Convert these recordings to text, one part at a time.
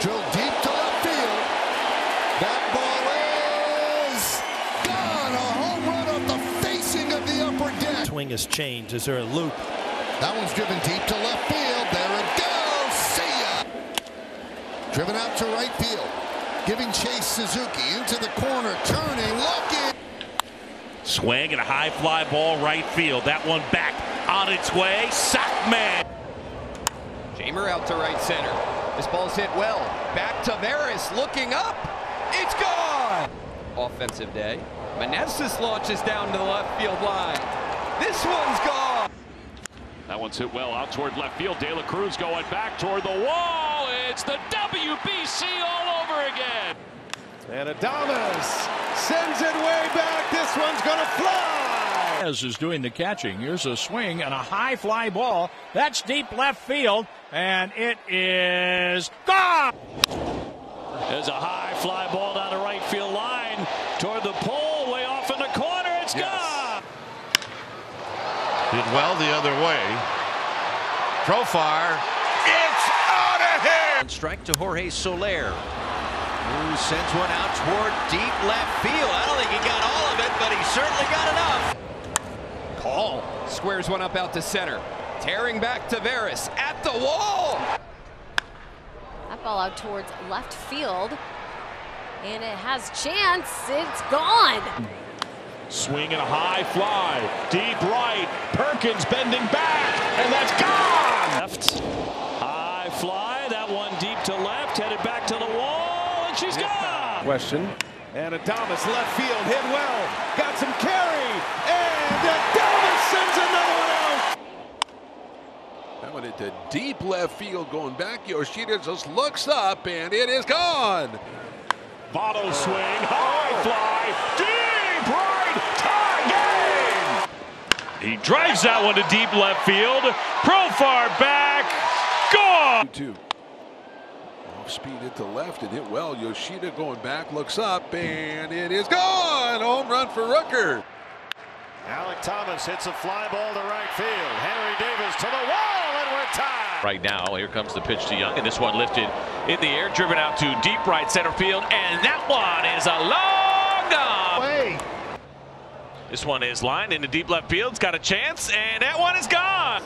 Drilled deep to left field. That ball is gone. A home run off the facing of the upper deck. Swing has changed. Is there a loop? That one's driven deep to left field. There it goes. See ya. Driven out to right field. Giving Chase Suzuki into the corner. Turning. Looking. Swing and a high fly ball right field. That one back on its way. Sack man. Jamer out to right center. This ball's hit well. Back to Veras looking up. It's gone. Offensive day. Meneses launches down to the left field line. This one's gone. That one's hit well out toward left field. De La Cruz going back toward the wall. It's the WBC all over again. And Adames sends it way back. This one's going to fly. As is doing the catching. Here's a swing and a high fly ball. That's deep left field, and it is gone. There's a high fly ball down the right field line toward the pole, way off in the corner. It's Yes. gone. Did well the other way. Profar. It's out of here. Strike to Jorge Soler, who sends one out toward deep left field. I don't think he got all of it, but he certainly got enough. Call squares one up out to center. Tearing back to Veras at the wall. That ball out towards left field. And it has chance. It's gone. Swing and a high fly. Deep right. Perkins bending back. And that's gone. Left. High fly. That one deep to left. Headed back to the wall. And she's gone. Question. And Adames left field hit well. Got some carry. And Adames sends another one out. That went into deep left field going back. Yoshida just looks up and it is gone. Votto swing. High fly. Deep right. Tie game. He drives that one to deep left field. Profar back. Gone. Two. Off speed into left and hit well. Yoshida going back, looks up, and it is gone. Home run for Rooker. Alek Thomas hits a fly ball to right field. Henry Davis to the wall, and we're tied. Right now, here comes the pitch to Young, and this one lifted in the air, driven out to deep right center field, and that one is a long gone. Way. This one is lined into deep left field. It's got a chance, and that one is gone.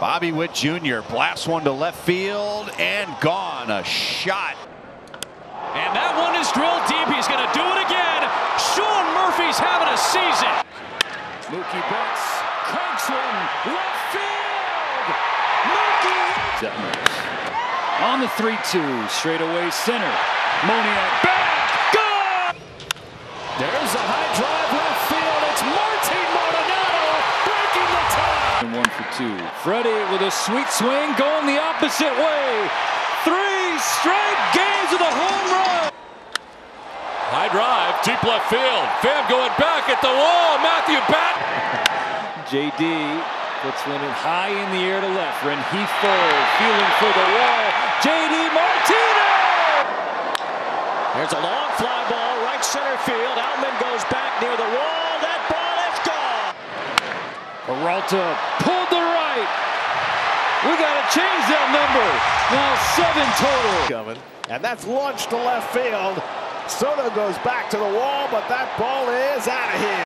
Bobby Witt Jr. blasts one to left field and gone. A shot. And that one is drilled deep. He's going to do it again. Sean Murphy's having a season. Mookie Betts cranks one left field. Mookie On the 3 2, straight away center. Moniak back. Gone! There's a high drive left field. It's Martin for two. Freddie with a sweet swing going the opposite way. Three straight games with a home run. High drive. Deep left field. Pham going back at the wall. Matthew Bat. JD puts one in high in the air to left. Rengifo feeling for the wall. JD Martinez! There's a long fly ball. Right center field. Outman goes back near the wall. That ball is gone. Peralta pulled the right. We got to change that number. Now seven total. Coming. And that's launched to left field. Soto goes back to the wall, but that ball is out of here.